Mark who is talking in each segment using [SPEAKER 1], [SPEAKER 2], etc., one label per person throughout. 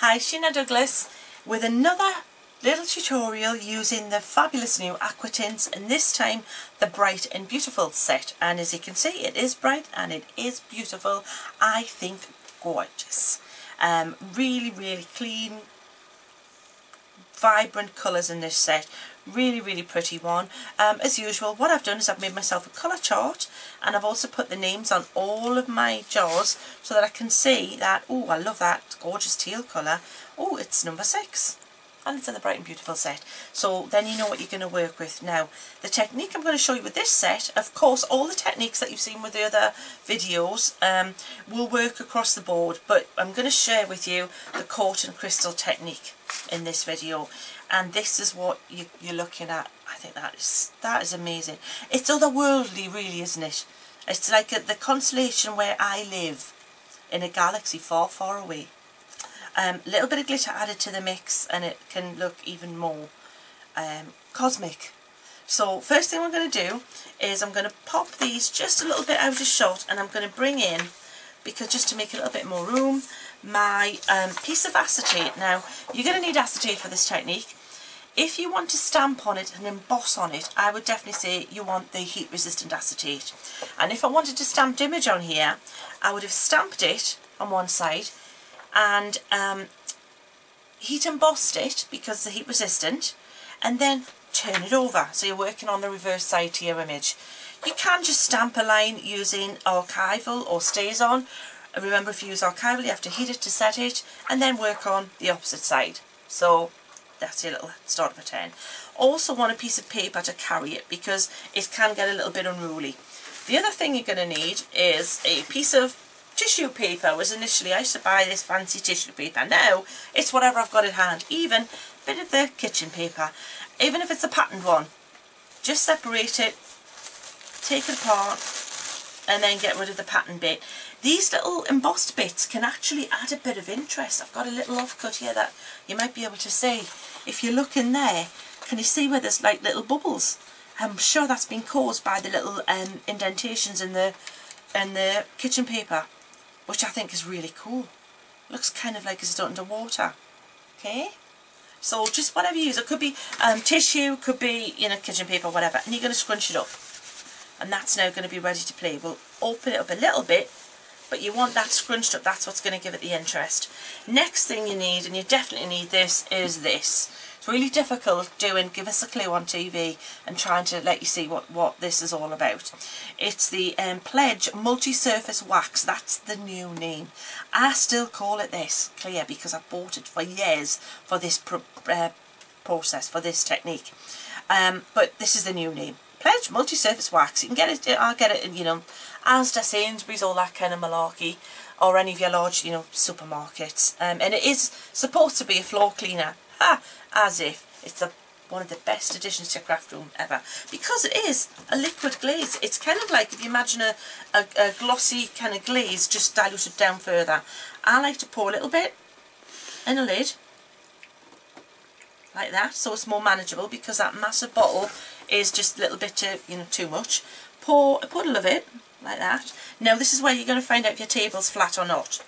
[SPEAKER 1] Hi, Sheena Douglass with another little tutorial using the fabulous new Aquatints and this time the Bright and Beautiful set and as you can see it is bright and it is beautiful. I think gorgeous. Um, really really clean vibrant colours in this set. Really really pretty one. Um, as usual what I've done is I've made myself a colour chart and I've also put the names on all of my jars so that I can see that oh I love that gorgeous teal colour. Oh it's number six and it's in the Bright and Beautiful set. So then you know what you're going to work with. Now, the technique I'm going to show you with this set, of course, all the techniques that you've seen with the other videos um, will work across the board, but I'm going to share with you the and crystal technique in this video. And this is what you, you're looking at. I think that is, that is amazing. It's otherworldly, really, isn't it? It's like a, the constellation where I live in a galaxy far, far away. A um, little bit of glitter added to the mix and it can look even more um, cosmic. So first thing I'm going to do is I'm going to pop these just a little bit out of shot and I'm going to bring in, because just to make a little bit more room, my um, piece of acetate. Now you're going to need acetate for this technique. If you want to stamp on it and emboss on it, I would definitely say you want the heat resistant acetate. And if I wanted to stamp image on here, I would have stamped it on one side and um, heat embossed it because the heat resistant and then turn it over so you're working on the reverse side to your image. You can just stamp a line using archival or StazOn Remember if you use archival you have to heat it to set it and then work on the opposite side. So that's your little start of a 10. Also want a piece of paper to carry it because it can get a little bit unruly. The other thing you're going to need is a piece of tissue paper was initially, I used to buy this fancy tissue paper. Now, it's whatever I've got at hand. Even a bit of the kitchen paper. Even if it's a patterned one. Just separate it, take it apart, and then get rid of the pattern bit. These little embossed bits can actually add a bit of interest. I've got a little offcut here that you might be able to see. If you look in there, can you see where there's like little bubbles? I'm sure that's been caused by the little um, indentations in the in the kitchen paper which I think is really cool. Looks kind of like it's done underwater. Okay? So just whatever you use. It could be um, tissue, could be, you know, kitchen paper, whatever. And you're going to scrunch it up. And that's now going to be ready to play. We'll open it up a little bit, but you want that scrunched up. That's what's going to give it the interest. Next thing you need, and you definitely need this, is this. It's really difficult doing Give Us a Clue on TV and trying to let you see what, what this is all about. It's the um, Pledge Multi-Surface Wax. That's the new name. I still call it this, Klear, because I've bought it for years for this uh, process, for this technique. Um, but this is the new name. Pledge Multi-Surface Wax. You can get it, I'll get it in, you know, Asda, Sainsbury's, all that kind of malarkey or any of your large, you know, supermarkets. Um, and it is supposed to be a floor cleaner. Ha! as if it's a, one of the best additions to your craft room ever. Because it is a liquid glaze. It's kind of like if you imagine a, a, a glossy kind of glaze just diluted down further. I like to pour a little bit in a lid like that so it's more manageable because that massive bottle is just a little bit you know too much pour a puddle of it like that now this is where you're going to find out if your table's flat or not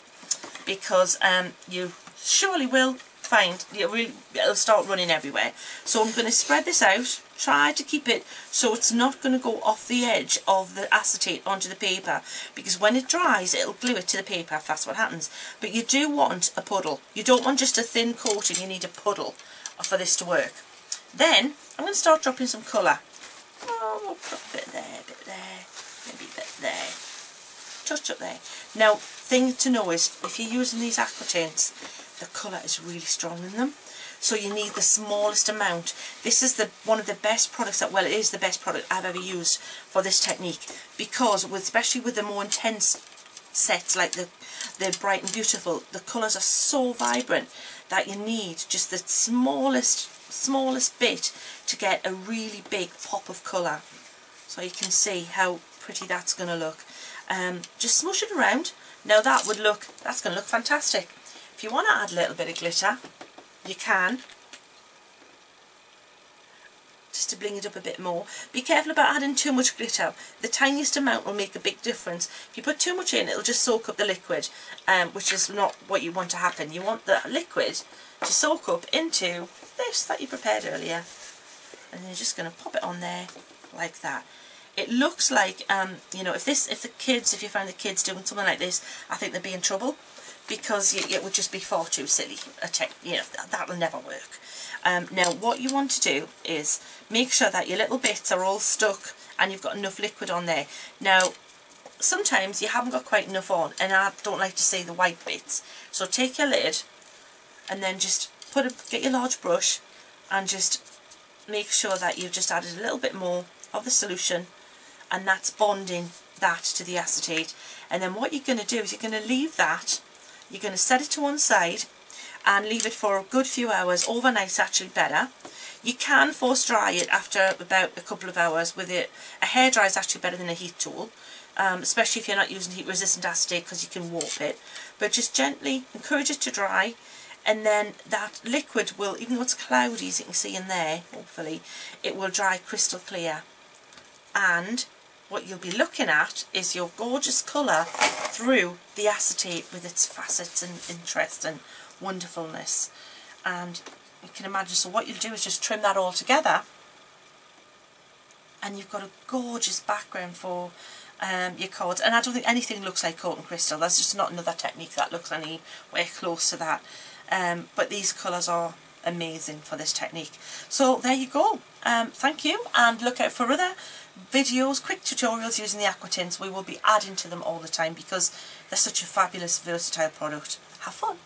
[SPEAKER 1] because um, you surely will find it'll start running everywhere. So I'm going to spread this out, try to keep it so it's not going to go off the edge of the acetate onto the paper because when it dries it'll glue it to the paper if that's what happens. But you do want a puddle. You don't want just a thin coating, you need a puddle for this to work. Then I'm going to start dropping some colour. Oh, we'll a bit there, a bit there, maybe a bit there. Touch up there. Now, thing to know is if you're using these aquatints, the colour is really strong in them. So you need the smallest amount. This is the one of the best products that, well it is the best product I've ever used for this technique because with, especially with the more intense sets like the, the Bright and Beautiful, the colours are so vibrant that you need just the smallest, smallest bit to get a really big pop of colour. So you can see how pretty that's going to look. Um, just smush it around. Now that would look, that's going to look fantastic. If you want to add a little bit of glitter, you can. just to bling it up a bit more. Be careful about adding too much glitter. The tiniest amount will make a big difference. If you put too much in, it'll just soak up the liquid, um, which is not what you want to happen. You want the liquid to soak up into this that you prepared earlier. And you're just going to pop it on there like that. It looks like, um, you know, if this, if the kids, if you find the kids doing something like this, I think they'd be in trouble because it would just be far too silly. A tech, you know, that will never work. Um, now, what you want to do is make sure that your little bits are all stuck and you've got enough liquid on there. Now, sometimes you haven't got quite enough on and I don't like to see the white bits. So take your lid and then just put a, get your large brush and just make sure that you've just added a little bit more of the solution and that's bonding that to the acetate. And then what you're going to do is you're going to leave that you're going to set it to one side and leave it for a good few hours overnight actually better. You can force dry it after about a couple of hours with it. A hair dryer is actually better than a heat tool um, especially if you're not using heat resistant acetate because you can warp it. But just gently encourage it to dry and then that liquid will, even though it's cloudy as you can see in there, hopefully, it will dry crystal clear. And what you'll be looking at is your gorgeous colour through the acetate with its facets and interest and wonderfulness. And you can imagine, so what you'll do is just trim that all together and you've got a gorgeous background for um, your cards. And I don't think anything looks like Coton Crystal. There's just not another technique that looks anywhere close to that. Um, but these colours are amazing for this technique. So there you go. Um, thank you and look out for other videos, quick tutorials using the aquatints. We will be adding to them all the time because they're such a fabulous versatile product. Have fun!